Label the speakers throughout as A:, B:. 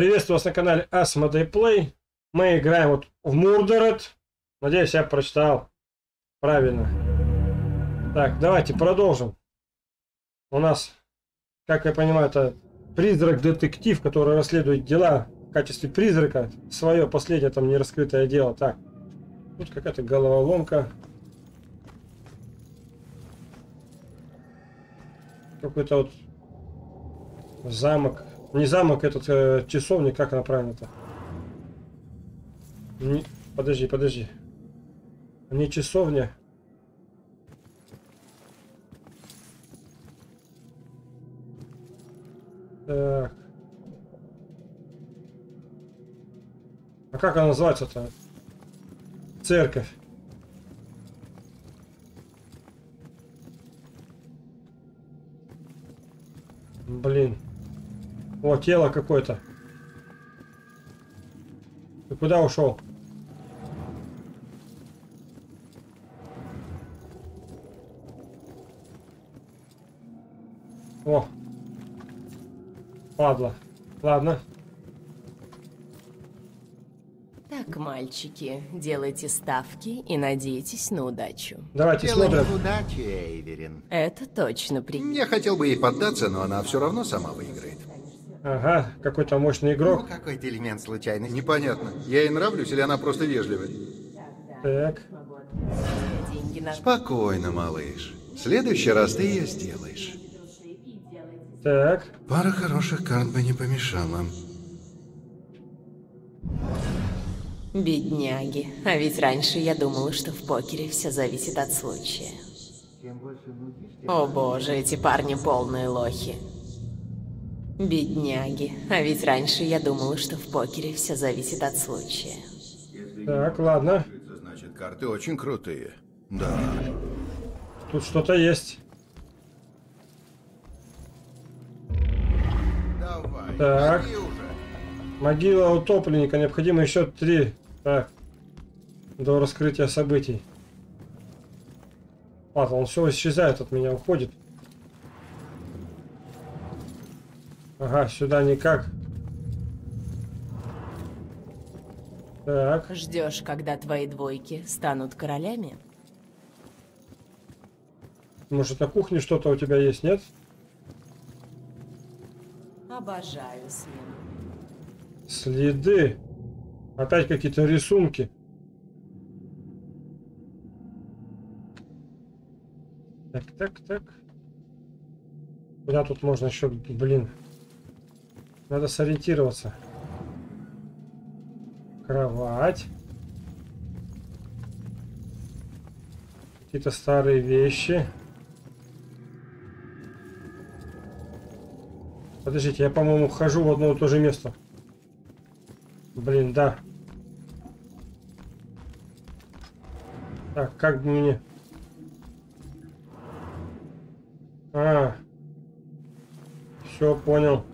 A: Приветствую вас на канале Asmodee Play. Мы играем вот в Мурдерет. Надеюсь, я прочитал правильно. Так, давайте продолжим. У нас, как я понимаю, это призрак-детектив, который расследует дела в качестве призрака. Свое последнее там нераскрытое дело. Так, тут какая-то головоломка. Какой-то вот замок. Не замок, этот э, часовник, как она правильно-то? Не... Подожди, подожди. Не часовня. Так. А как она называется-то? Церковь. Блин. О, тело какое-то. Ты куда ушел? О. Падла. Ладно.
B: Так, мальчики, делайте ставки и надейтесь на удачу.
A: Давайте
C: Дело
A: смотрим.
C: в удаче, Эйверин.
B: Это точно при...
C: Я хотел бы ей поддаться, но она все равно сама выиграет.
A: Ага, какой-то мощный
C: Ну,
A: игрок.
C: какой-то элемент случайности. Непонятно. Я ей нравлюсь или она просто вежливая?
A: Так.
C: Спокойно, малыш. В следующий раз ты ее сделаешь.
A: Так.
C: Пара хороших карт бы не помешала.
B: Бедняги. А ведь раньше я думала, что в покере все зависит от случая. О боже, эти парни полные лохи. Бедняги. А ведь раньше я думала, что в покере все зависит от случая.
A: Так, ладно.
C: Значит, карты очень крутые. Да.
A: Тут что-то есть.
C: Давай,
A: Так. Могила утопленника. Необходимо еще три. Так. До раскрытия событий. Ладно, он все исчезает от меня, уходит. Ага, сюда никак. Так,
B: Ждешь, когда твои двойки станут королями?
A: может на кухне что-то у тебя есть, нет?
B: Обожаю смену.
A: Следы. Опять какие-то рисунки. Так, так, так. Куда тут можно еще, блин. Надо сориентироваться. Кровать. Какие-то старые вещи. Подождите, я, по-моему, хожу в одно и то же место. Блин, да. Так, как бы мне... А. Все, понял.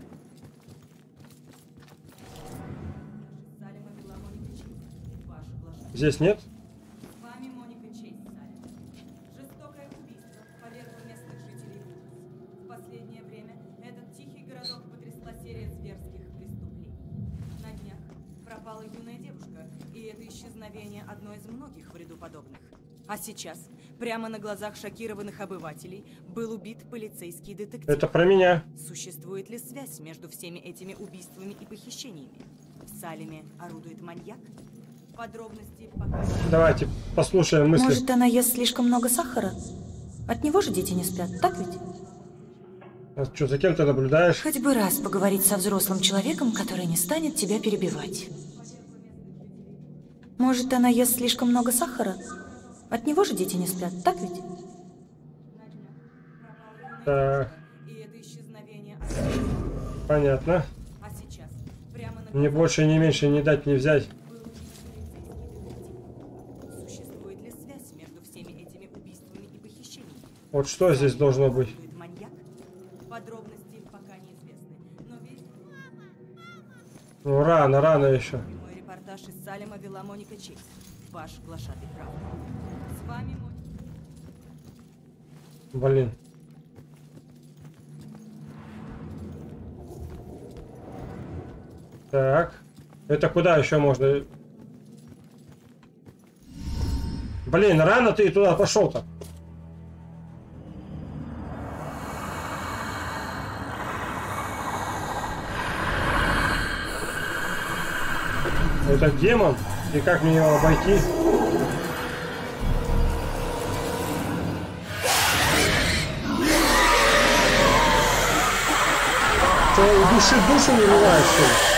D: Ряду подобных. А сейчас, прямо на глазах шокированных обывателей, был убит полицейский детектив.
A: Это про меня.
D: Существует ли связь между всеми этими убийствами и похищениями? В Салеме орудует маньяк? Подробности пока...
A: Давайте послушаем мысли.
E: Может, она ест слишком много сахара? От него же дети не спят, так ведь?
A: А что, за кем ты наблюдаешь?
E: Хоть бы раз поговорить со взрослым человеком, который не станет тебя перебивать. Может, она ест слишком много сахара? От него же дети не спят, так ведь?
A: Так,
D: И это исчезновение...
A: понятно.
D: А сейчас, прямо на
A: Мне больше, не меньше, не дать, не взять. Вот что здесь должно быть?
D: Орудует маньяк? Подробности пока неизвестны. Но весь
A: Ну, рано, рано еще.
D: мой репортаж из Салема вела Моника Чейз. Ваш глашатый прав. С вами Моника.
A: Блин. Так. Это куда еще можно? Блин, рано ты туда пошел-то. Это демон? И как мне его обойти? Что, души душу не бывает, что ли?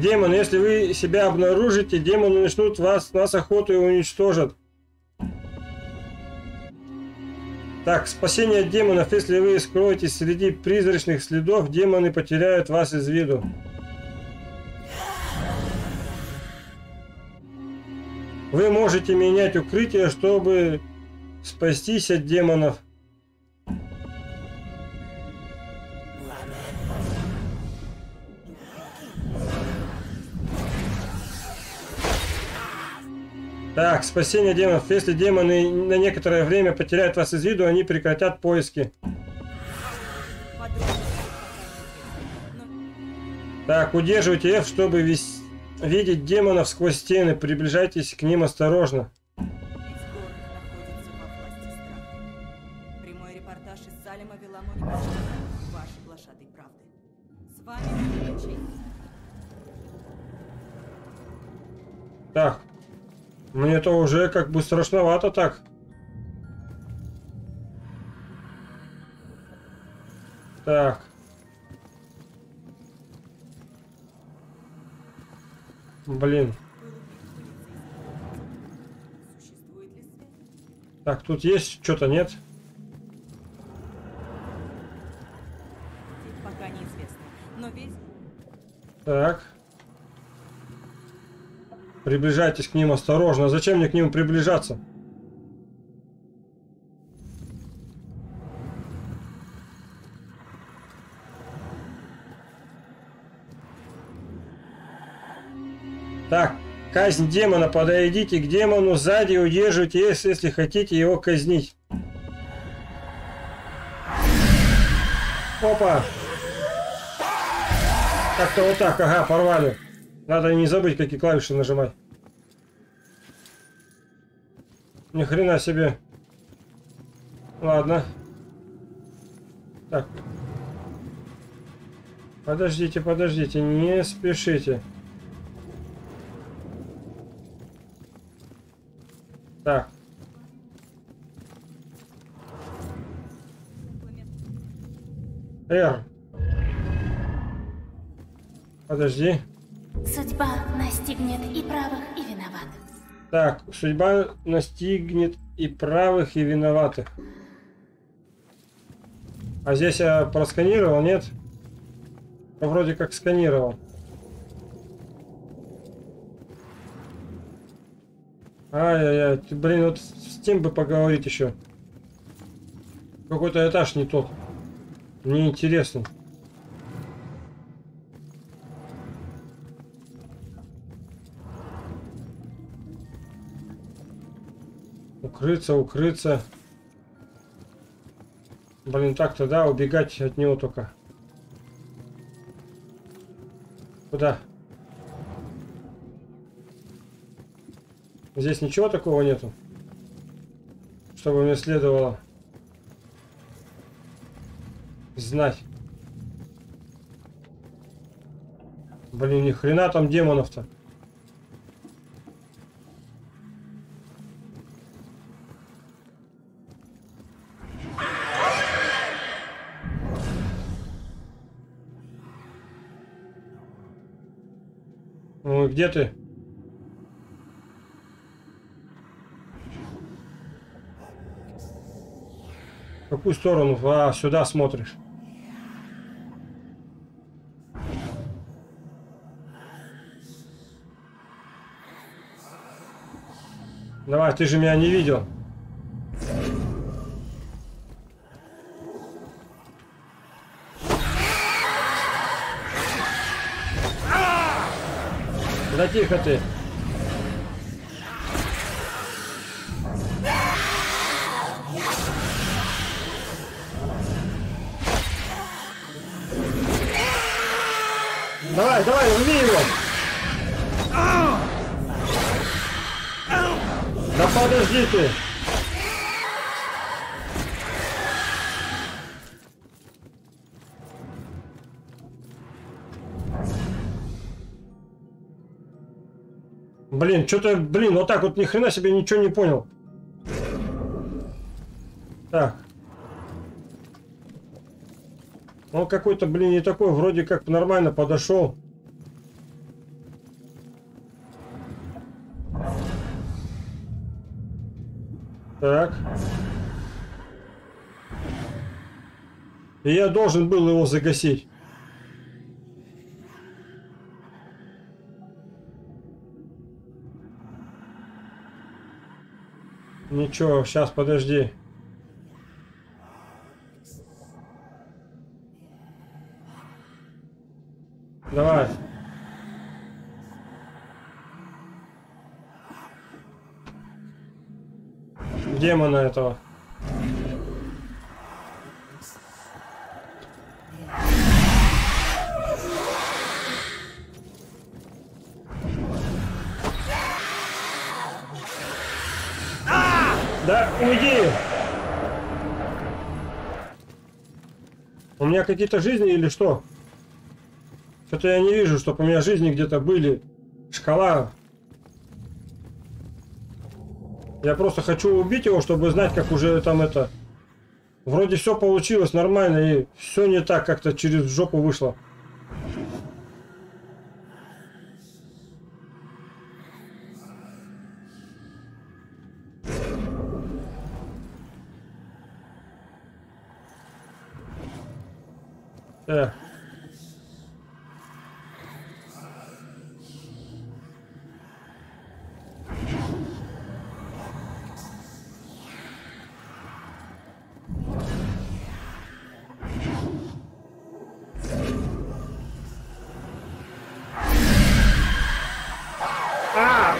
A: Демон, если вы себя обнаружите, демоны начнут вас, нас охоту и уничтожат. Так, спасение от демонов. Если вы скроетесь среди призрачных следов, демоны потеряют вас из виду. Вы можете менять укрытие, чтобы спастись от демонов. Так, спасение демонов. Если демоны на некоторое время потеряют вас из виду, они прекратят поиски. Так, удерживайте F, чтобы вис- видеть демонов сквозь стены. Приближайтесь к ним осторожно. Так. Мне это уже как бы страшновато так. Так. Блин. Так, тут есть что-то, нет?
D: Пока неизвестно. Но весь
A: Так. Приближайтесь к ним осторожно. Зачем мне к ним приближаться? Так, казнь демона. Подойдите к демону сзади и удерживайте, если, если хотите его казнить. Опа! Как-то вот так, ага, порвали. Надо не забыть, какие клавиши нажимать. Ни хрена себе. Ладно. Так. Подождите, подождите, не спешите. Так. R. Подожди.
F: Судьба настигнет и правых, и виноватых.
A: Так, судьба настигнет и правых, и виноватых. А здесь я просканировал, нет? Ну, вроде как сканировал. Ай-яй-яй, блин, вот с тем бы поговорить еще. Какой-то этаж не тот. Мне интересно. Укрыться, укрыться. Блин, так-то, да, убегать от него только. Куда? Здесь ничего такого нету? Чтобы мне следовало знать. Блин, ни хрена там демонов-то. Где ты? В какую сторону? А, сюда смотришь. Давай, ты же меня не видел. тихо ты. Давай, давай, убей его! Да подожди ты! Блин, что-то, блин, вот так вот ни хрена себе ничего не понял. Так. Он какой-то, блин, не такой, вроде как нормально подошел. Так. И я должен был его загасить. Ничего, сейчас, подожди. Давай. Демона этого. Да, уйди! У меня какие-то жизни или что? Что-то я не вижу, чтобы у меня жизни где-то были. Шкала. Я просто хочу убить его, чтобы знать, как уже там это... Вроде все получилось нормально, и все не так как-то через жопу вышло. Так. А!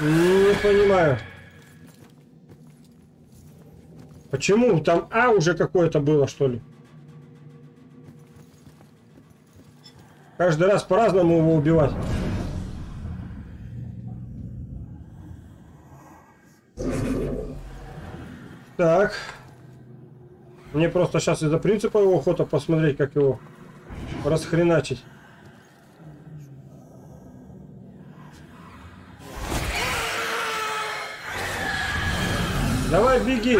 A: Не понимаю. Почему? Там А уже какое-то было, что ли? Каждый раз по-разному его убивать. Так. Мне просто сейчас из-за принципа его охота посмотреть, как его расхреначить. Давай, беги!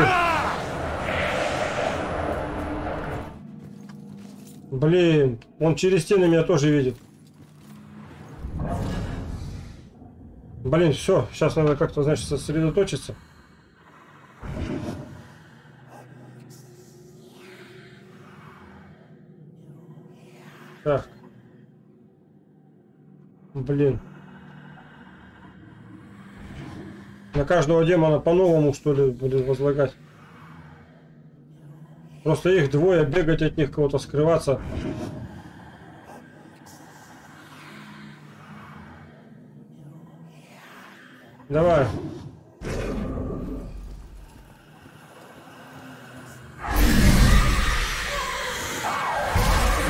A: Блин, он через стены меня тоже видит. Блин, все, сейчас надо как-то, значит, сосредоточиться. Так. Блин. На каждого демона по-новому, что ли, будет возлагать. Просто их двое, бегать от них, кого-то скрываться. Давай.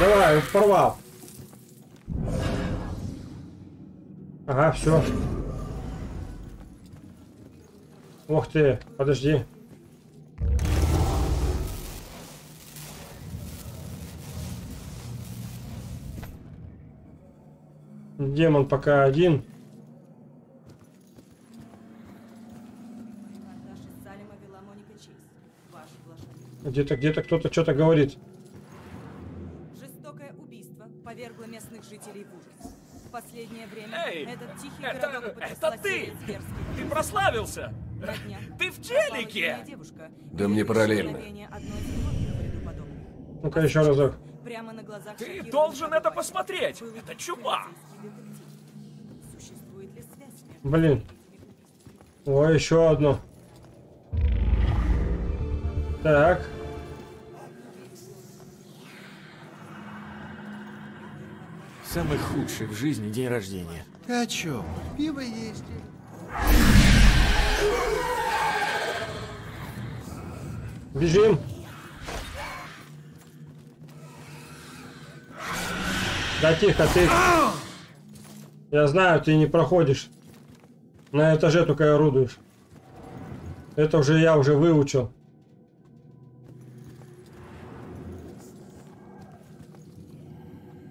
A: Давай, порвал. Ага, все. Ух ты, подожди. Демон пока один. Где-то где-то кто-то что-то говорит.
D: Жестокое убийство повергло местных жителей в ужас. В последнее время
G: Эй,
D: этот тихий
G: это-
D: городок
G: это ты! Ты прославился! Ты в
D: девушка,
C: Да мне параллельно.
A: Ну-ка еще разок.
D: Прямо на глазах
G: Ты должен это посмотреть! Это чума!
A: Блин.
D: этими
A: О, еще одно. Так.
H: Самый худший в жизни день рождения.
C: Ты о чем? Пиво есть.
A: Бежим. Да тихо, ты... Я знаю, ты не проходишь. На этаже только орудуешь. Это уже я уже выучил.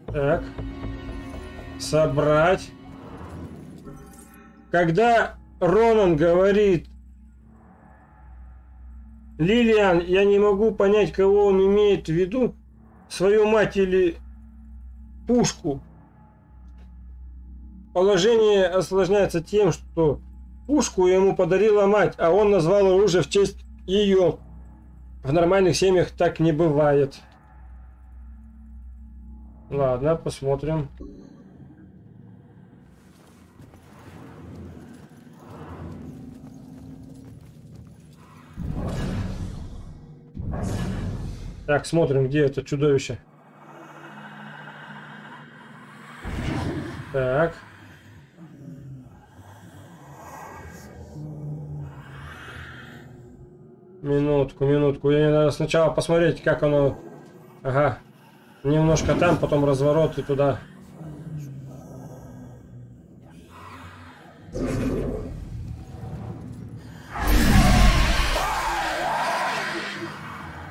A: Так. Собрать. Когда Ронан говорит Лилиан, я не могу понять, кого он имеет в виду, свою мать или пушку. Положение осложняется тем, что пушку ему подарила мать, а он назвал оружие в честь ее. В нормальных семьях так не бывает. Ладно, посмотрим. Так, смотрим, где это чудовище. Так. Минутку, минутку. Мне надо сначала посмотреть, как оно... Ага. Немножко там, потом разворот и туда.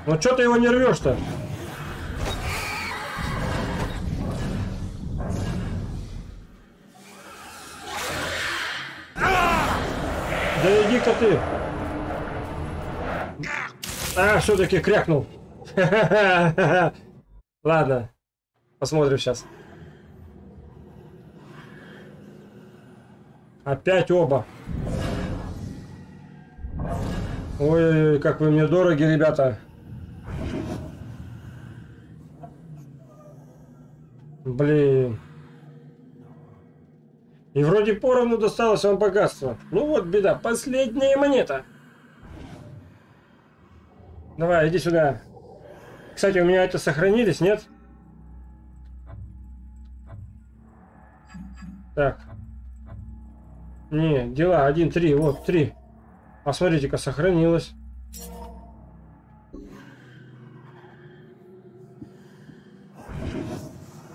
A: Ну что ты его не рвешь-то? Иди-ка ты. А, все-таки крякнул. Ладно. Посмотрим сейчас. Опять оба. Ой, как вы мне дороги, ребята. Блин. И вроде поровну досталось вам богатство. Ну вот беда, последняя монета. Давай, иди сюда. Кстати, у меня это сохранились, нет? Так. Не, дела, один, три, вот, три. А смотрите-ка, сохранилось.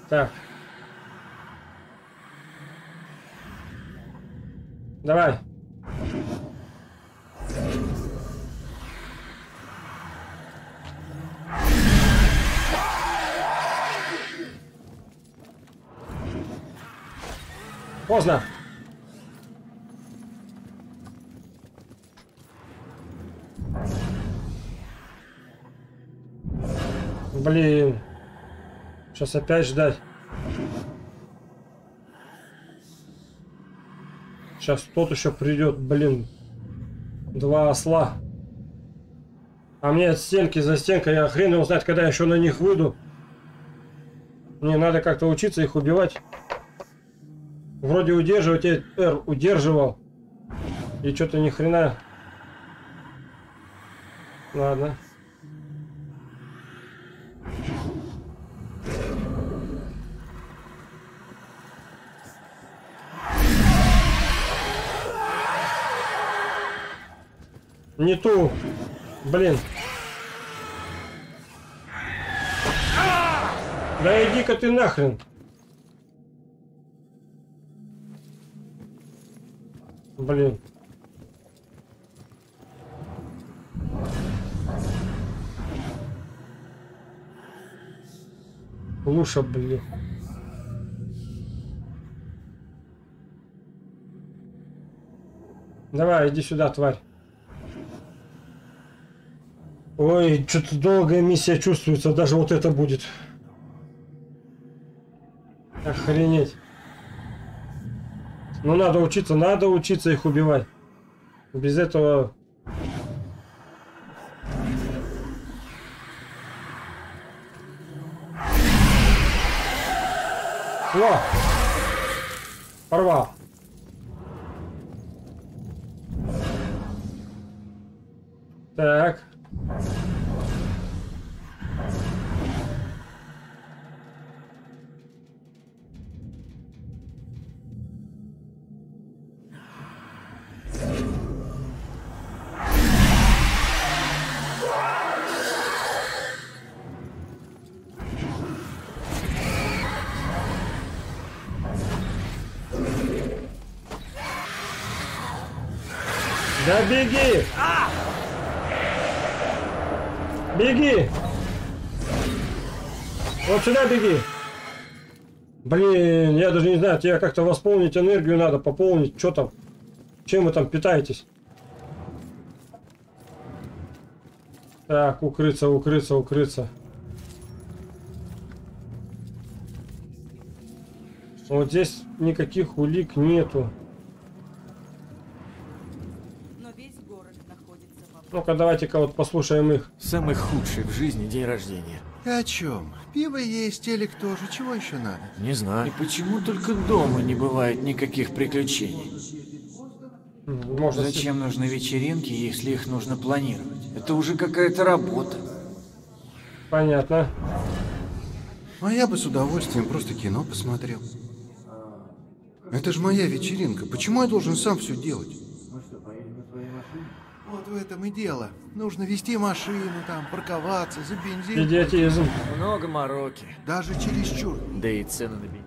A: Так. Давай. Поздно. Блин. Сейчас опять ждать. Сейчас тот еще придет, блин. Два осла. А мне от стенки за стенкой, я хрен его знает, когда я еще на них выйду. Мне надо как-то учиться их убивать. Вроде удерживать, я R удерживал. И что-то ни хрена. Ладно. Не ту. Блин. Да иди-ка ты нахрен. Блин. Луша, блин. Давай, иди сюда, тварь. Ой, что-то долгая миссия чувствуется, даже вот это будет. Охренеть. Ну надо учиться, надо учиться их убивать. Без этого... О! Порвал. Так. Да беги! Беги! Вот сюда беги! Блин, я даже не знаю, тебе как-то восполнить энергию надо, пополнить. Что там? Чем вы там питаетесь? Так, укрыться, укрыться, укрыться. Вот здесь никаких улик нету.
D: Но весь город
A: Ну-ка, давайте-ка вот послушаем их.
H: Самый худший в жизни день рождения.
C: Ты о чем? Пиво есть, телек тоже. Чего еще надо?
H: Не знаю. И почему только дома не бывает никаких приключений?
A: Можно...
H: Зачем нужны вечеринки, если их нужно планировать? Это уже какая-то работа.
A: Понятно.
C: А я бы с удовольствием просто кино посмотрел. Это же моя вечеринка. Почему я должен сам все делать? Вот в этом и дело. Нужно вести машину, там, парковаться, за бензин.
A: Идиотизм.
H: Много мороки.
C: Даже чересчур.
H: Да и цены на бензин.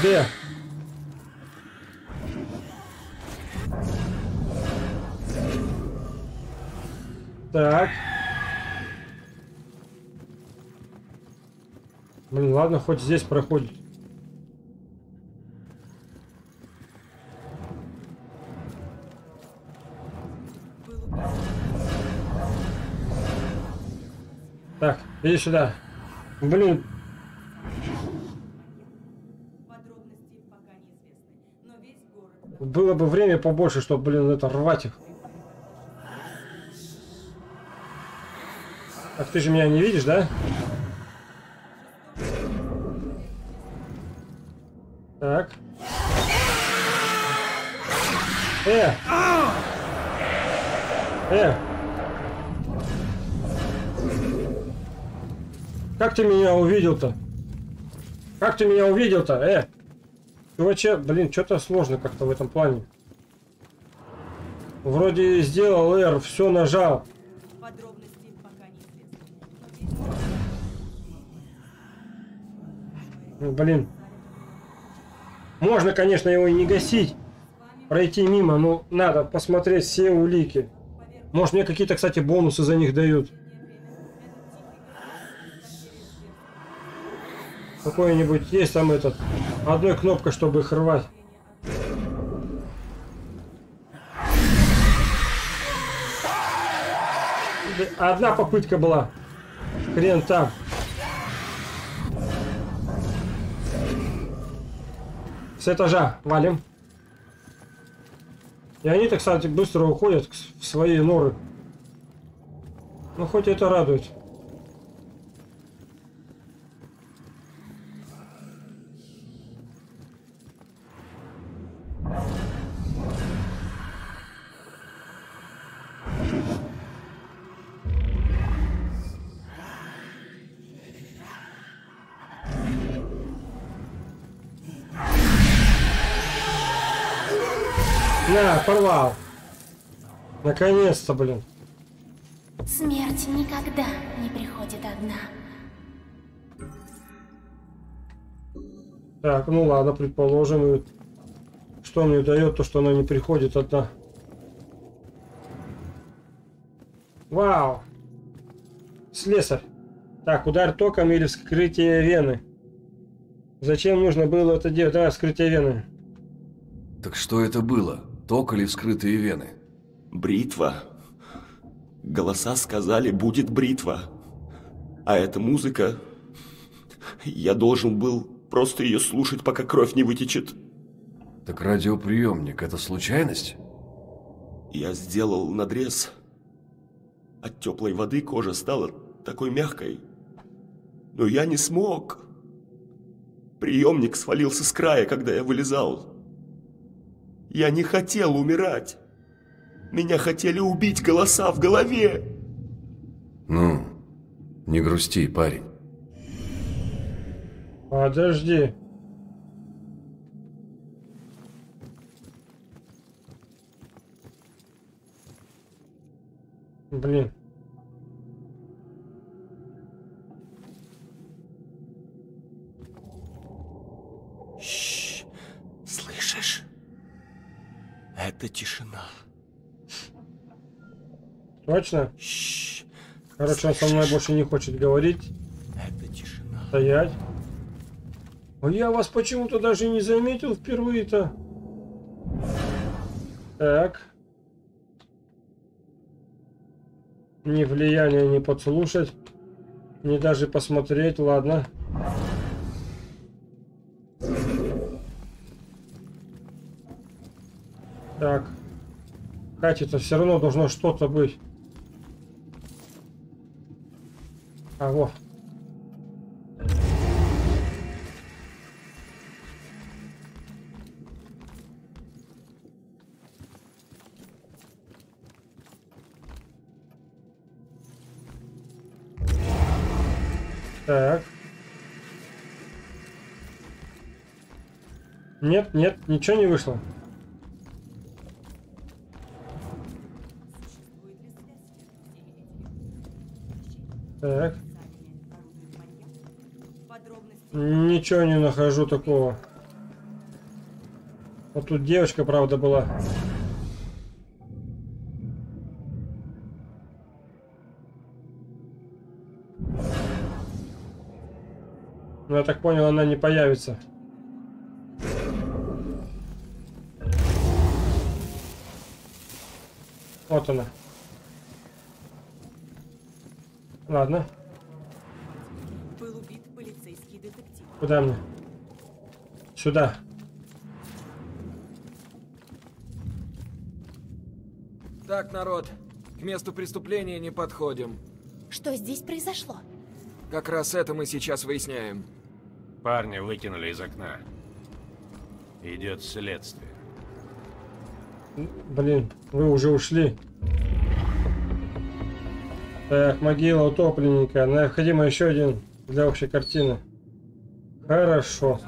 A: Где? Так. Блин, ладно, хоть здесь проходит. Так, иди сюда. Блин, было бы время побольше, чтобы, блин, это рвать их. Так ты же меня не видишь, да? Ты меня увидел-то? Как ты меня увидел-то? Э! Чуваче, блин, что-то сложно как-то в этом плане. Вроде сделал R, все нажал. Ну, Блин. Можно, конечно, его и не гасить. Пройти мимо, но надо посмотреть все улики. Может, мне какие-то, кстати, бонусы за них дают. Какой-нибудь есть там этот. Одной кнопкой, чтобы их рвать. Одна попытка была. Хрен там. С этажа валим. И они-то, кстати, быстро уходят в свои норы. Ну, хоть это радует. На, порвал. Наконец-то, блин.
F: Смерть никогда не приходит одна.
A: Так, ну ладно, предположим. Что мне дает то, что она не приходит одна? Вау! Слесарь. Так, удар током или вскрытие вены. Зачем нужно было это делать? Да, вскрытие вены.
G: Так что это было? Ток или вскрытые вены?
I: Бритва. Голоса сказали, будет бритва. А эта музыка... Я должен был просто ее слушать, пока кровь не вытечет.
G: Так радиоприемник – это случайность?
I: Я сделал надрез. От теплой воды кожа стала такой мягкой. Но я не смог. Приемник свалился с края, когда я вылезал. Я не хотел умирать. Меня хотели убить голоса в голове.
G: Ну, не грусти, парень.
A: Подожди. Блин.
I: Слышишь? Это тишина.
A: Точно?
I: Шш.
A: Короче, он со мной больше не хочет говорить.
I: Это тишина.
A: Стоять. А я вас почему-то даже не заметил впервые-то. Так. Ни влияния не подслушать, ни даже посмотреть, ладно. Так. Катя-то все равно должно что-то быть. А, вот. Так. Нет, нет, ничего не вышло. Ничего не нахожу такого. Вот тут девочка, правда, была. Ну, я так понял, она не появится. Вот она. Ладно,
D: был убит полицейский детектив.
A: Куда мне? Сюда.
H: Так, народ, к месту преступления не подходим.
F: Что здесь произошло?
H: Как раз это мы сейчас выясняем.
J: Парня выкинули из окна. Идет следствие.
A: Блин, вы уже ушли. Так, могила утопленника. Необходимо еще один для общей картины. Хорошо.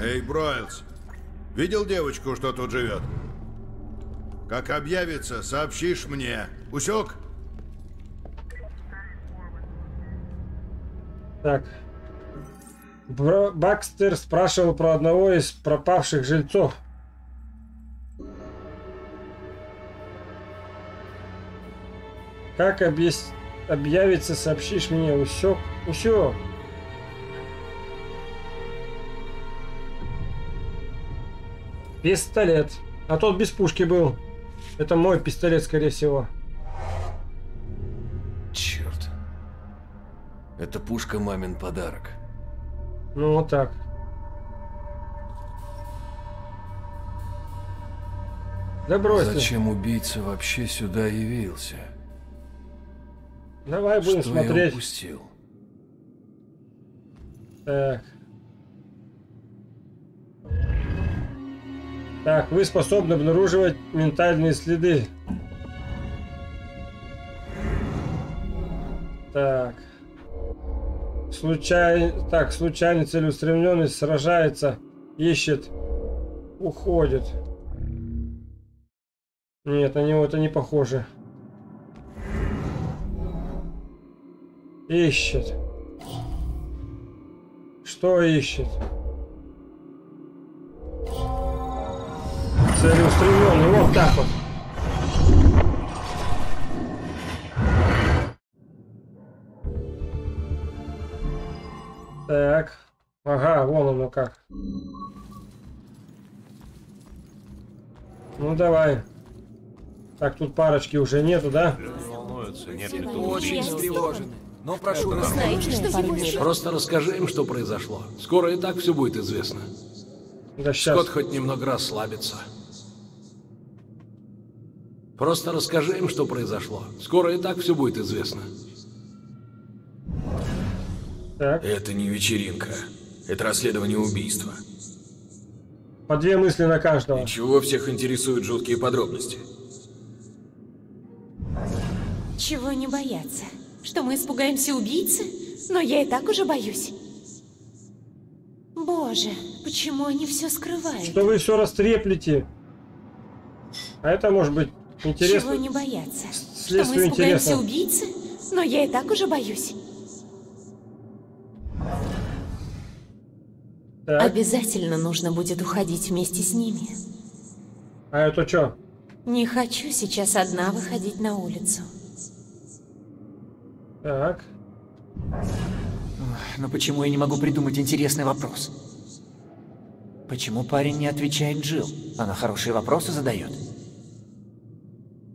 C: Эй, Бройлс, видел девочку, что тут живет? Как объявится, сообщишь мне. Усек?
A: Так. Бро- Бакстер спрашивал про одного из пропавших жильцов. Как объяс... объявится, сообщишь мне. Усек. Усек. Пистолет. А тот без пушки был. Это мой пистолет, скорее всего.
G: Черт. Это пушка мамин подарок.
A: Ну вот так. Да брось ты.
G: Зачем убийца вообще сюда явился?
A: Давай будем
G: Что я
A: смотреть.
G: упустил?
A: Так. Так, вы способны обнаруживать ментальные следы. Так. Случай... Так, случайный целеустремленный сражается, ищет, уходит. Нет, на него это не похоже. Ищет. Что ищет? Целеустремленный, вот так вот. Так. Ага, вон оно как. Ну давай. Так, тут парочки уже нету, да?
J: Волнуются, нет ли тут
H: Очень встревожены. Но прошу нас.
F: знаете, что его
G: Просто расскажи им, что произошло. Скоро и так все будет известно.
A: Да сейчас.
G: Скотт хоть немного расслабится. Просто расскажи им, что произошло. Скоро и так все будет известно.
A: Так,
G: Это не вечеринка. Это расследование убийства.
A: по две мысли на каждого.
G: Чего всех интересуют жуткие подробности?
F: Чего не бояться? Что мы испугаемся убийцы? Но я и так уже боюсь. Боже, почему они все скрывают?
A: Что вы все растреплете? А это может быть
F: Чего
A: интересно.
F: не бояться? Что мы испугаемся
A: интересно.
F: убийцы? Но я и так уже боюсь.
A: Так.
F: Обязательно нужно будет уходить вместе с ними.
A: А это что?
F: Не хочу сейчас одна выходить на улицу.
A: Так.
H: Но почему я не могу придумать интересный вопрос? Почему парень не отвечает Джилл? Она хорошие вопросы задает.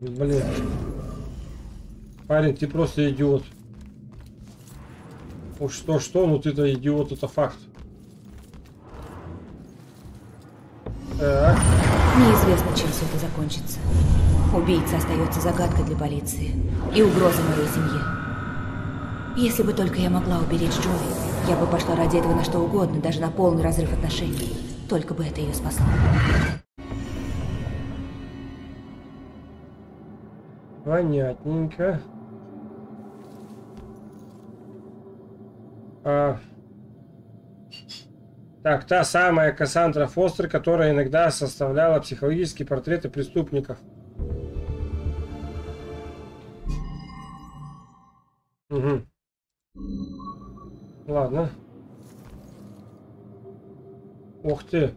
A: Блин. Парень, ты просто идиот. Уж что-что, ну ты-то идиот, это факт. Так.
E: Неизвестно, чем все это закончится. Убийца остается загадкой для полиции и угрозой моей семье. Если бы только я могла уберечь Джои, я бы пошла ради этого на что угодно, даже на полный разрыв отношений. Только бы это ее спасло.
A: Понятненько. А... Так, та самая Кассандра Фостер, которая иногда составляла психологические портреты преступников. Угу. Ладно. Ух ты.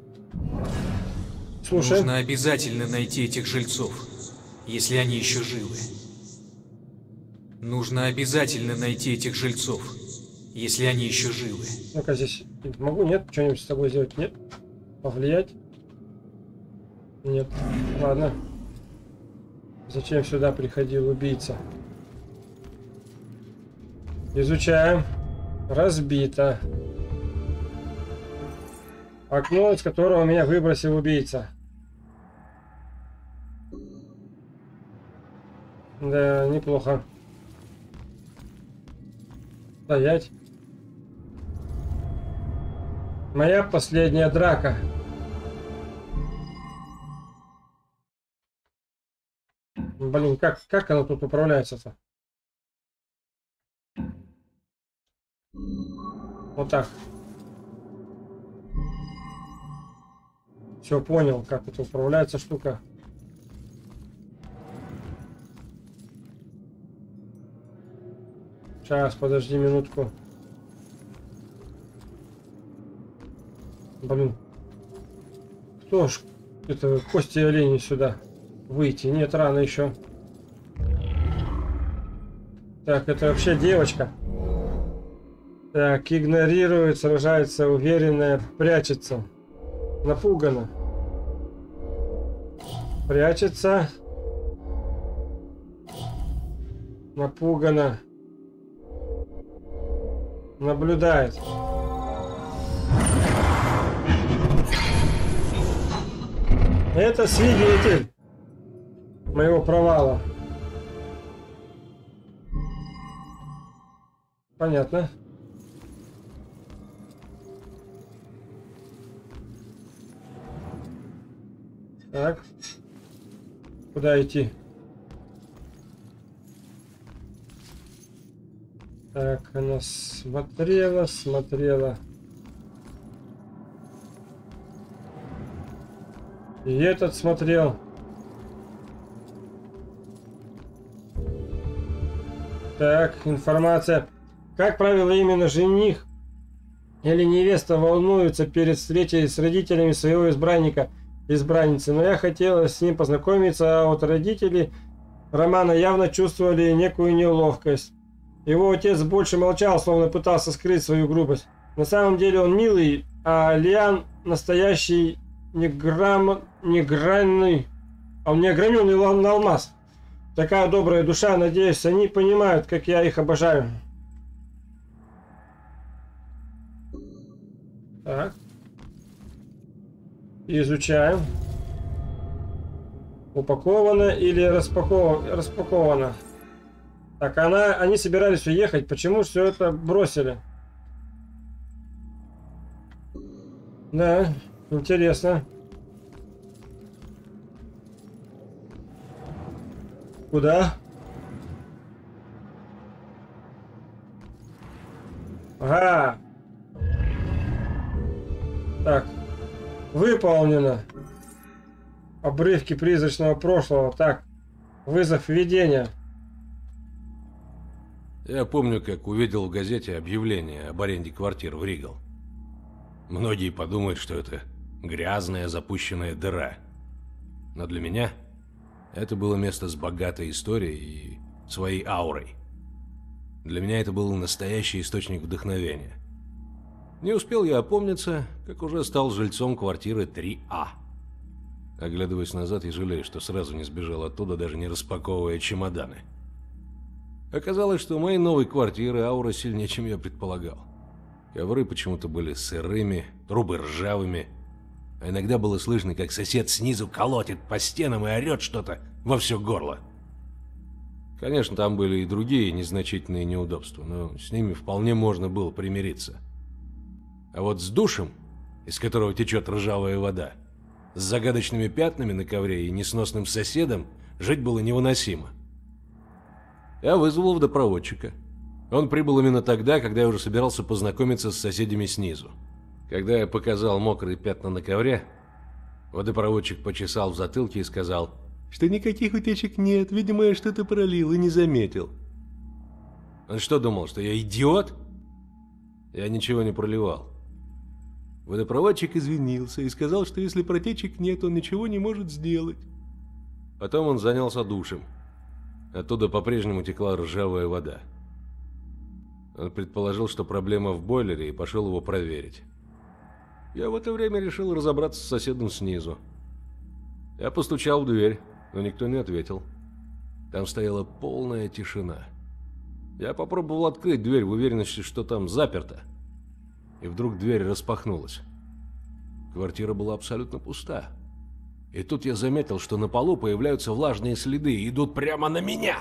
A: Слушай.
K: Нужно обязательно найти этих жильцов, если они еще живы. Нужно обязательно найти этих жильцов, если они еще живы.
A: Ну-ка здесь могу, нет? Что-нибудь с тобой сделать? Нет? Повлиять? Нет. Ладно. Зачем сюда приходил убийца? Изучаем. Разбито. Окно, из которого меня выбросил убийца. Да, неплохо. Стоять. Моя последняя драка. Блин, как, как она тут управляется-то? Вот так. Все понял, как это управляется штука. Сейчас, подожди минутку. Блин. Кто ж это кости олени сюда выйти? Нет, рано еще. Так, это вообще девочка. Так, игнорирует, сражается, уверенная, прячется. Напугана. Прячется. Напугана. Наблюдает. Это свидетель моего провала. Понятно. Так. Куда идти? Так, она смотрела, смотрела. И этот смотрел. Так, информация. Как правило, именно жених или невеста волнуются перед встречей с родителями своего избранника, избранницы. Но я хотела с ним познакомиться, а вот родители Романа явно чувствовали некую неловкость. Его отец больше молчал, словно пытался скрыть свою грубость. На самом деле он милый, а Лиан настоящий неграм... негранный... А он не ограненный на алмаз. Такая добрая душа, надеюсь, они понимают, как я их обожаю. Так. Изучаем. Упаковано или распаковано? Распаковано. Так, она, они собирались уехать. Почему все это бросили? Да, интересно. Куда? Ага. Выполнено. Обрывки призрачного прошлого. Так. Вызов введения.
G: Я помню, как увидел в газете объявление об аренде квартир в Ригал. Многие подумают, что это грязная запущенная дыра. Но для меня это было место с богатой историей и своей аурой. Для меня это был настоящий источник вдохновения. Не успел я опомниться, как уже стал жильцом квартиры 3А. Оглядываясь назад, я жалею, что сразу не сбежал оттуда, даже не распаковывая чемоданы. Оказалось, что у моей новой квартиры аура сильнее, чем я предполагал. Ковры почему-то были сырыми, трубы ржавыми, а иногда было слышно, как сосед снизу колотит по стенам и орет что-то во все горло. Конечно, там были и другие незначительные неудобства, но с ними вполне можно было примириться. А вот с душем, из которого течет ржавая вода, с загадочными пятнами на ковре и несносным соседом жить было невыносимо. Я вызвал водопроводчика. Он прибыл именно тогда, когда я уже собирался познакомиться с соседями снизу. Когда я показал мокрые пятна на ковре, водопроводчик почесал в затылке и сказал, что никаких утечек нет, видимо, я что-то пролил и не заметил. Он что думал, что я идиот? Я ничего не проливал. Водопроводчик извинился и сказал, что если протечек нет, он ничего не может сделать. Потом он занялся душем. Оттуда по-прежнему текла ржавая вода. Он предположил, что проблема в бойлере, и пошел его проверить. Я в это время решил разобраться с соседом снизу. Я постучал в дверь, но никто не ответил. Там стояла полная тишина. Я попробовал открыть дверь в уверенности, что там заперто. И вдруг дверь распахнулась. Квартира была абсолютно пуста. И тут я заметил, что на полу появляются влажные следы и идут прямо на меня.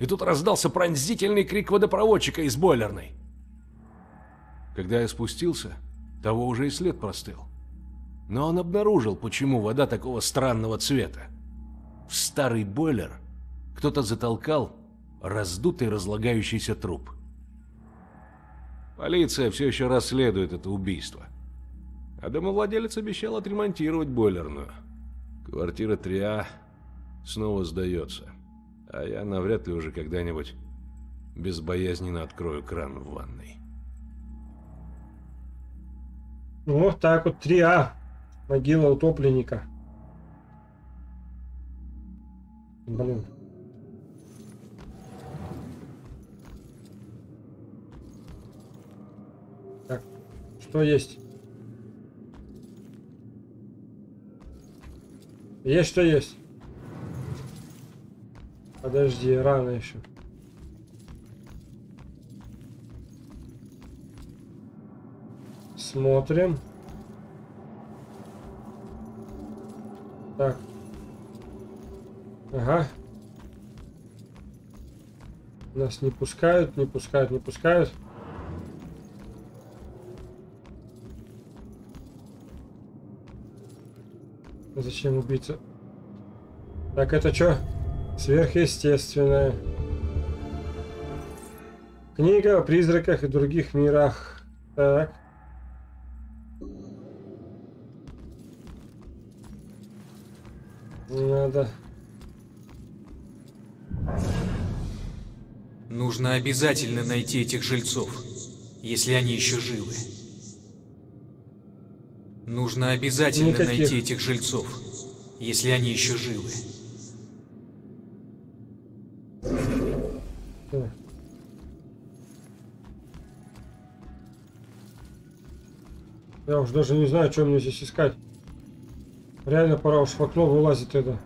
G: И тут раздался пронзительный крик водопроводчика из бойлерной. Когда я спустился, того уже и след простыл. Но он обнаружил, почему вода такого странного цвета. В старый бойлер кто-то затолкал раздутый разлагающийся труп. Полиция все еще расследует это убийство. А домовладелец обещал отремонтировать бойлерную. Квартира 3А снова сдается. А я навряд ли уже когда-нибудь безбоязненно открою кран в ванной.
A: Вот так вот 3А. Могила утопленника. Блин. Так, что есть? Есть что есть. Подожди, рано еще. Смотрим. Так. Ага. Нас не пускают, не пускают, не пускают. Зачем убийца? Так, это что? Сверхъестественное. Книга о призраках и других мирах. Так. Надо.
K: Нужно обязательно найти этих жильцов, если они еще живы. Нужно обязательно
A: Никаких.
K: найти этих жильцов, если они еще живы.
A: Я уж даже не знаю, что мне здесь искать. Реально пора уж в окно вылазить это.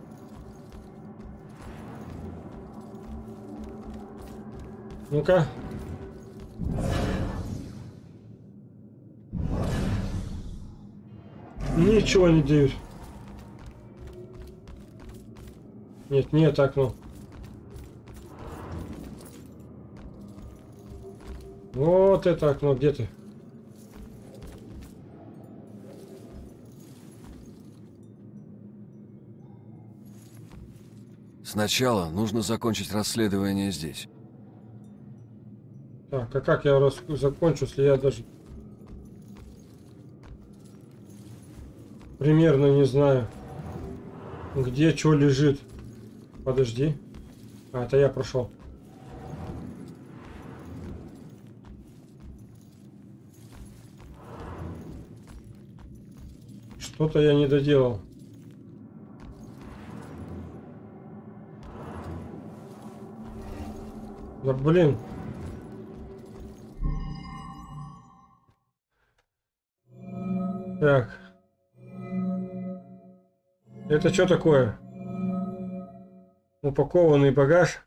A: Ну-ка. Ничего не дают. Нет, нет окно. Вот это окно, где ты?
C: Сначала нужно закончить расследование здесь.
A: Так, а как я рас... закончу, если я даже примерно не знаю, где что лежит? Подожди. А, это я прошел. Что-то я не доделал. Да блин. Так. Это что такое? Упакованный багаж.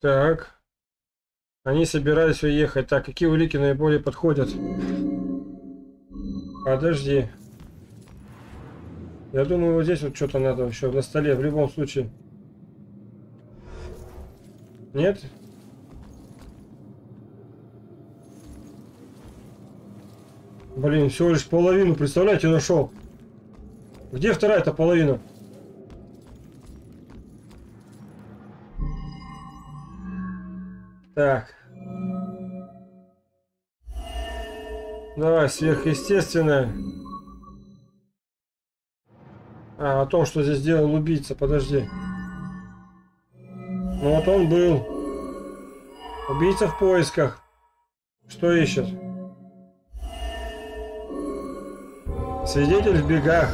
A: Так. Они собирались уехать. Так, какие улики наиболее подходят? Подожди. Я думаю, вот здесь вот что-то надо еще на столе, в любом случае. Нет? Блин, всего лишь половину, представляете, нашел. Где вторая-то половина? Так. Давай, сверхъестественное. А, о том, что здесь делал убийца, подожди. Ну вот он был. Убийца в поисках. Что ищет? Свидетель в бегах.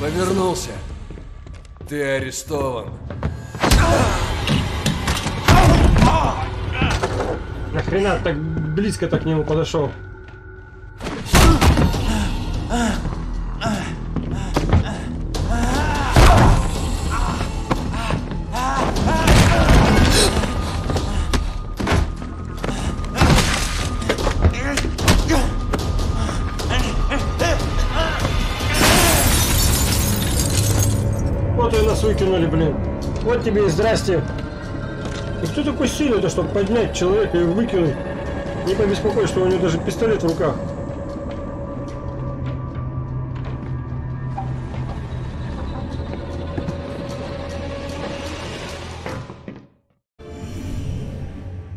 L: Повернулся. Ты арестован.
A: Нахрена так близко так к нему подошел? Вот тебе и здрасте. И кто такой сильный-то, чтобы поднять человека и выкинуть? Не побеспокой, что у него даже пистолет в руках.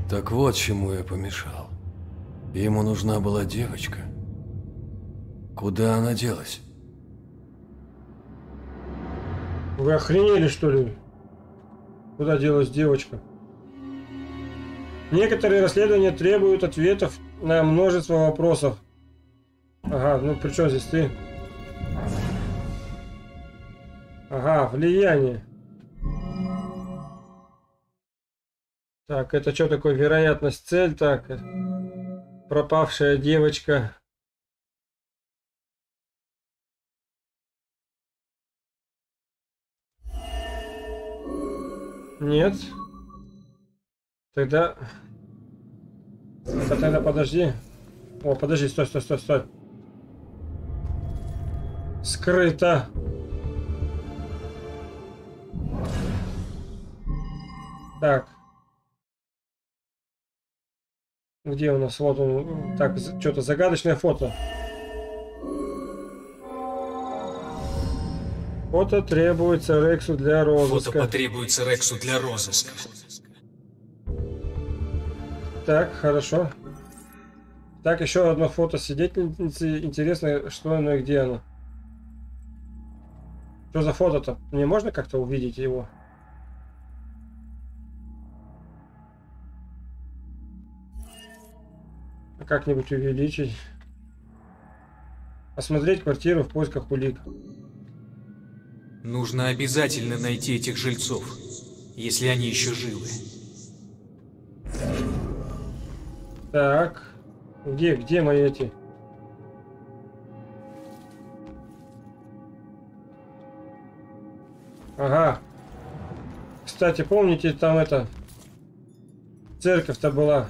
L: Так вот чему я помешал. Ему нужна была девочка. Куда она делась?
A: Вы охренели, что ли? Куда делась девочка? Некоторые расследования требуют ответов на множество вопросов. Ага, ну при чем здесь ты? Ага, влияние. Так, это что такое вероятность цель? Так, пропавшая девочка. Нет. Тогда... Тогда подожди. О, подожди, стой, стой, стой, стой. Скрыто. Так. Где у нас? Вот он. Так, что-то загадочное фото. Фото требуется Рексу для розыска.
K: Фото потребуется Рексу для розыска.
A: Так, хорошо. Так, еще одно фото свидетельницы. Интересно, что оно и где оно. Что за фото-то? Мне можно как-то увидеть его? Как-нибудь увеличить. Осмотреть квартиру в поисках улик.
K: Нужно обязательно найти этих жильцов, если они еще живы.
A: Так. Где, где мои эти? Ага. Кстати, помните, там это... Церковь-то была.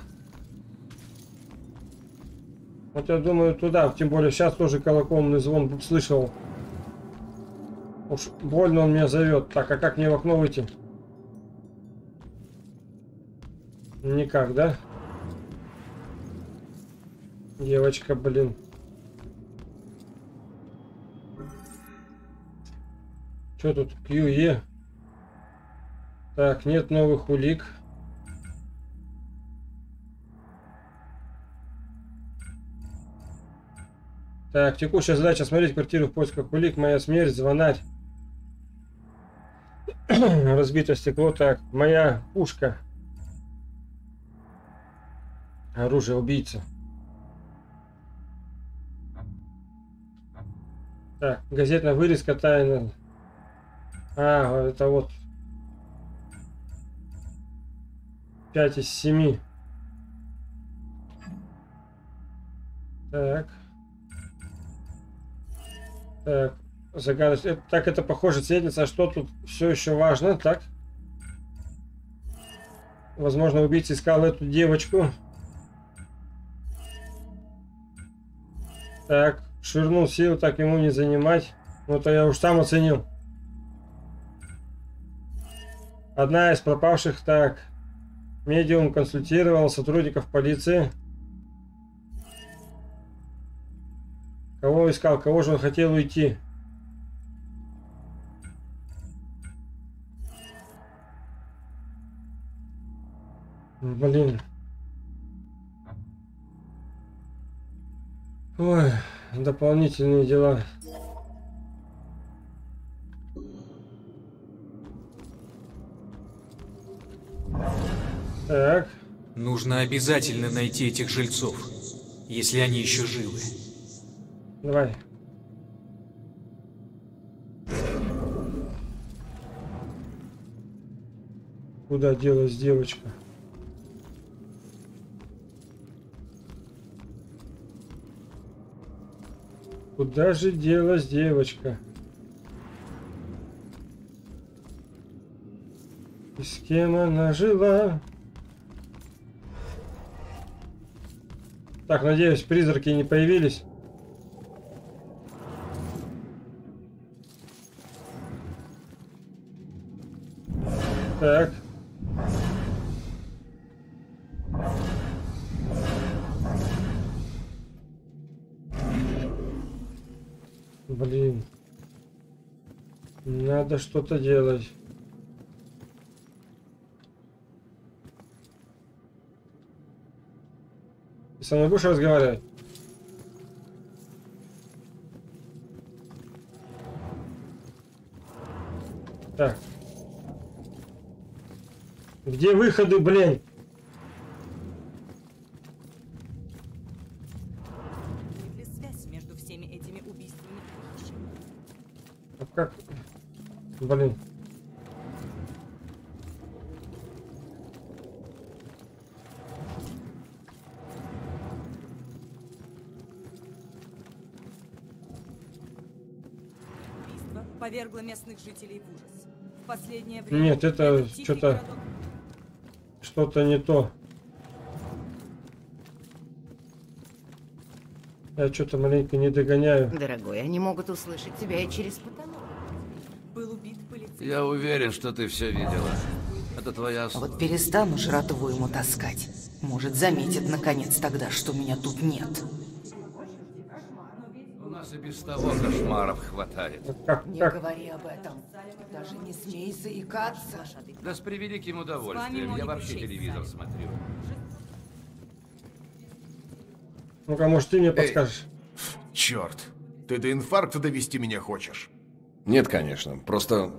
A: Вот я думаю, туда. Тем более, сейчас тоже колокольный звон слышал. Уж больно он меня зовет. Так, а как мне в окно выйти? Никак, да? Девочка, блин. Что тут? QE. Так, нет новых улик. Так, текущая задача осмотреть квартиру в поисках улик. Моя смерть, звонарь. Разбито стекло. Так, моя пушка. Оружие убийца. Так, газетная вырезка тайна. А, это вот 5 из 7. Так. Так. Загадочно. Это, так это похоже светится, а что тут все еще важно, так? Возможно, убийца искал эту девочку. Так, ширнул силу, так ему не занимать. Ну, то я уж сам оценил. Одна из пропавших, так, медиум консультировал сотрудников полиции. Кого искал, кого же он хотел уйти? Блин. Ой, дополнительные дела. Так.
K: Нужно обязательно найти этих жильцов, если они еще живы.
A: Давай. Куда делась девочка? Куда же делась девочка? И с кем она жила? Так, надеюсь, призраки не появились. Так. Надо что-то делать. Ты со мной будешь разговаривать? Так. Где выходы, блин?
D: Есть ли связь между всеми этими убийствами и похищением?
A: А как? Блин.
D: Убийство повергло местных жителей в ужас. В последнее время...
A: Нет, это что-то
D: городок
A: что-то не то. Я что-то маленько не догоняю.
B: Дорогой, они могут услышать тебя и через потолок.
D: был убит полицейский.
L: Я уверен, что ты все видела. Это твоя
B: А Вот перестану жратву ему таскать. Может, заметит наконец тогда, что меня тут нет.
L: Того кошмаров хватает.
A: Как,
B: Не
A: как?
B: говори об этом. Даже не смей заикаться.
L: Да с превеликим удовольствием. Я вообще телевизор смотрю.
A: Ну-ка, может, ты мне подскажешь?
M: Черт, ты до инфаркта довести меня хочешь?
N: Нет, конечно. Просто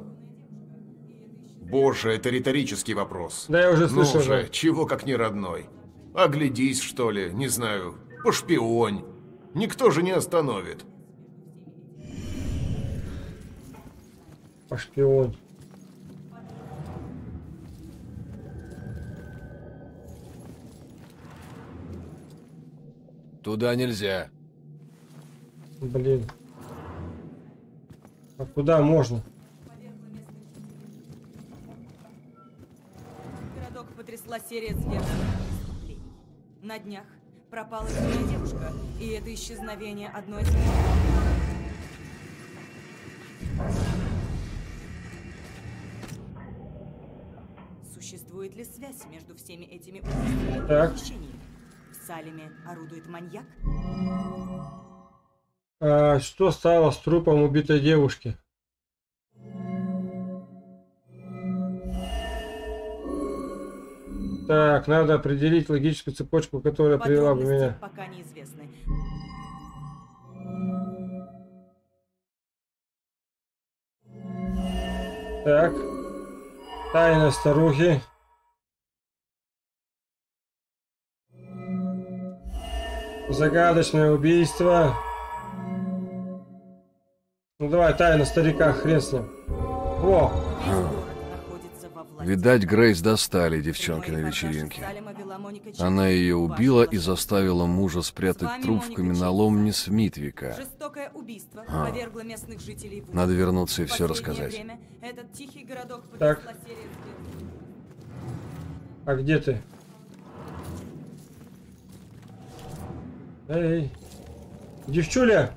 M: Боже, это риторический вопрос.
A: Да я уже
M: Ну
A: слышал.
M: же,
A: да.
M: чего как не родной. Оглядись, что ли, не знаю, пошпионь. Никто же не остановит.
A: Пошпионь.
L: Туда нельзя.
A: Блин. А куда можно?
D: Городок потрясла серия зверских преступлений. На днях пропала юная девушка, и это исчезновение одной из Существует ли связь между всеми этими убийствами и похищениями? Салеме орудует маньяк?
A: А что стало с трупом убитой девушки? Так, надо определить логическую цепочку, которая привела бы меня.
D: пока неизвестны.
A: Так. Тайна старухи. Загадочное убийство. Ну давай, тайна старика, хрен с ним. Во!
N: Видать, Грейс достали девчонки на вечеринке. Она ее убила и заставила мужа спрятать труп в каменоломне Смитвика.
D: Жестокое убийство
N: А.
D: повергло местных жителей в
N: Надо вернуться и все рассказать.
D: время этот тихий городок
A: Так. А где ты? Эй, девчуля!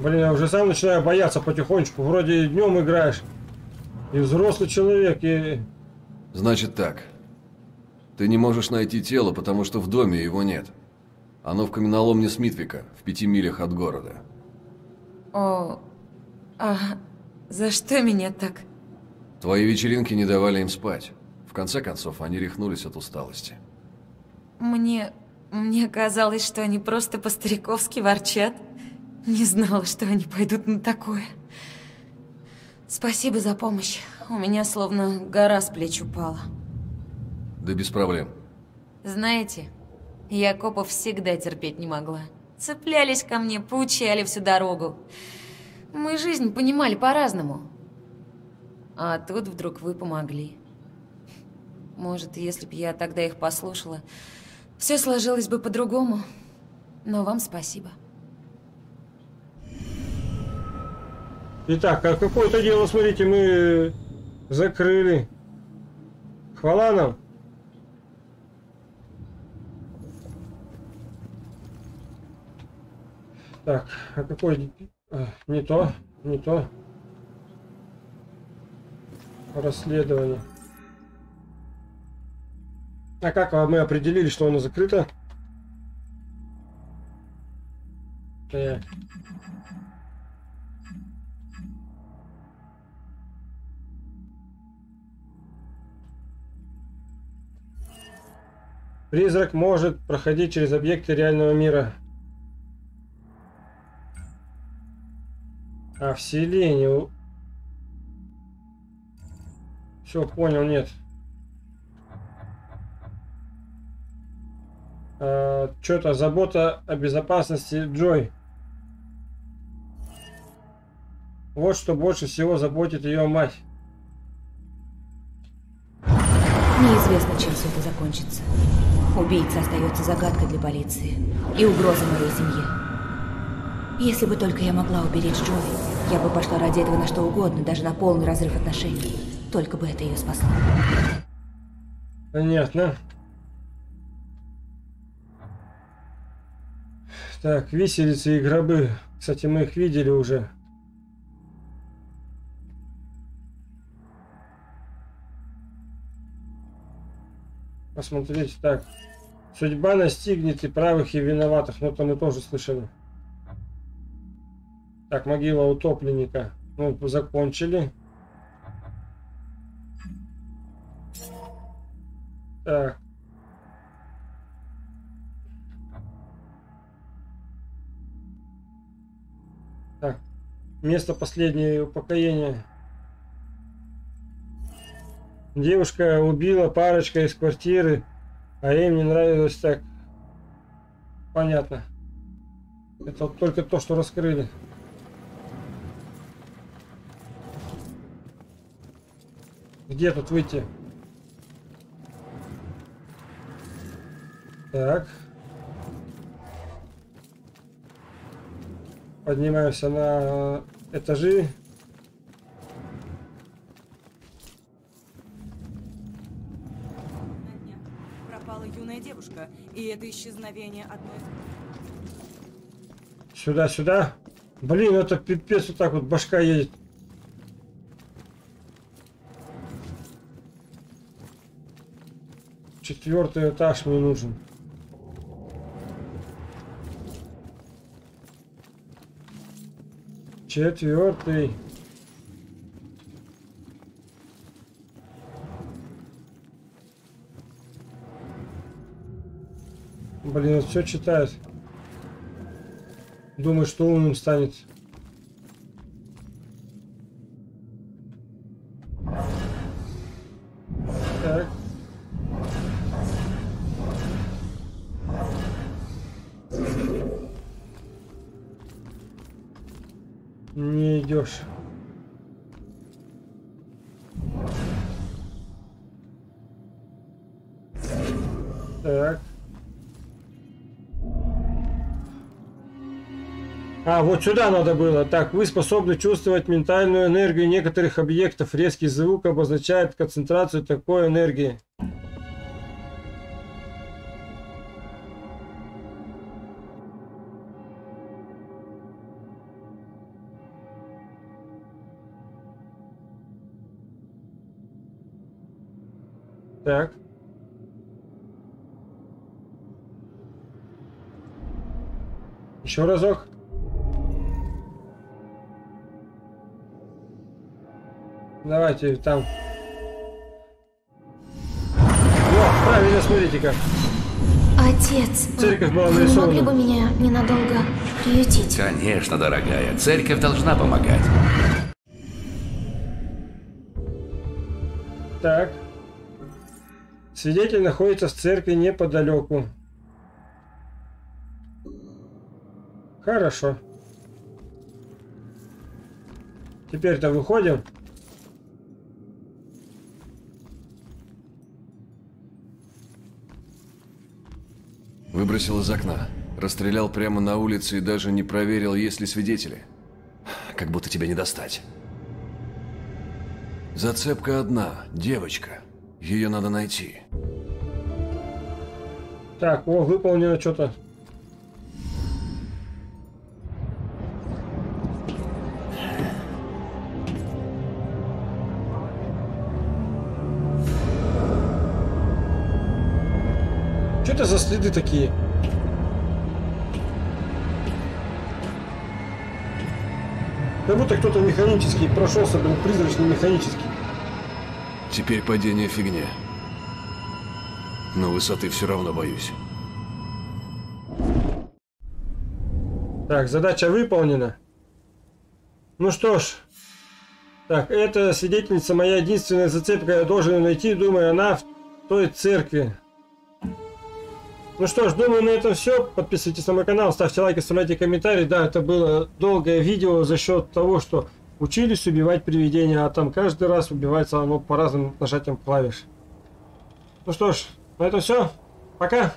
A: Блин, я уже сам начинаю бояться потихонечку. Вроде и днем играешь. И взрослый человек, и...
N: Значит так. Ты не можешь найти тело, потому что в доме его нет. Оно в каменоломне Смитвика, в пяти милях от города.
E: О, а за что меня так?
N: Твои вечеринки не давали им спать. В конце концов, они рехнулись от усталости.
E: Мне... Мне казалось, что они просто по-стариковски ворчат. Не знала, что они пойдут на такое. Спасибо за помощь. У меня словно гора с плеч упала.
N: Да без проблем.
E: Знаете, я копов всегда терпеть не могла. Цеплялись ко мне, поучали всю дорогу. Мы жизнь понимали по-разному. А тут вдруг вы помогли. Может, если б я тогда их послушала, все сложилось бы по-другому. Но вам спасибо.
A: Итак, а какое-то дело, смотрите, мы закрыли. Хвала нам. Так, а какой... Не то, не то. Расследование. А как мы определили, что оно закрыто? Э, Призрак может проходить через объекты реального мира. А вселение... Все, понял, нет. А, Что-то забота о безопасности Джой. Вот что больше всего заботит ее мать.
E: Неизвестно, чем все это закончится. Убийца остается загадкой для полиции и угрозой моей семье. Если бы только я могла уберечь Джои, я бы пошла ради этого на что угодно, даже на полный разрыв отношений. Только бы это ее спасло.
A: Понятно. Так, виселицы и гробы. Кстати, мы их видели уже. Посмотрите, так. Судьба настигнет и правых, и виноватых. Ну, это мы тоже слышали. Так, могила утопленника. Ну, закончили. Так. Место последнего упокоения. Девушка убила парочка из квартиры, а им не нравилось так. Понятно. Это вот только то, что раскрыли. Где тут выйти? Так. Поднимаемся на этажи.
D: Пропала юная девушка, и это исчезновение одной из...
A: Сюда, сюда. Блин, это пипец вот так вот башка едет. четвертый этаж мне нужен. Четвертый. Блин, все читает. Думаю, что умным станет. Вот сюда надо было. Так, вы способны чувствовать ментальную энергию некоторых объектов. Резкий звук обозначает концентрацию такой энергии. Так. Еще разок. Давайте там. О, правильно, смотрите-ка.
O: Отец,
A: Церковь была
O: вы
A: нарисована.
O: могли бы меня ненадолго приютить?
P: Конечно, дорогая. Церковь должна помогать.
A: Так. Свидетель находится в церкви неподалеку. Хорошо. Теперь-то выходим.
N: Выбросил из окна. Расстрелял прямо на улице и даже не проверил, есть ли свидетели. Как будто тебя не достать. Зацепка одна. Девочка. Ее надо найти.
A: Так, о, выполнено что-то. Следы такие? Как будто кто-то механический прошелся, блин, призрачный механический.
N: Теперь падение фигня. Но высоты все равно боюсь.
A: Так, задача выполнена. Ну что ж. Так, эта свидетельница моя единственная зацепка. Я должен ее найти. Думаю, она в той церкви. Ну что ж, думаю, на этом все. Подписывайтесь на мой канал, ставьте лайки, оставляйте комментарии. Да, это было долгое видео за счет того, что учились убивать привидения, а там каждый раз убивается оно по разным нажатиям клавиш. Ну что ж, на этом все. Пока.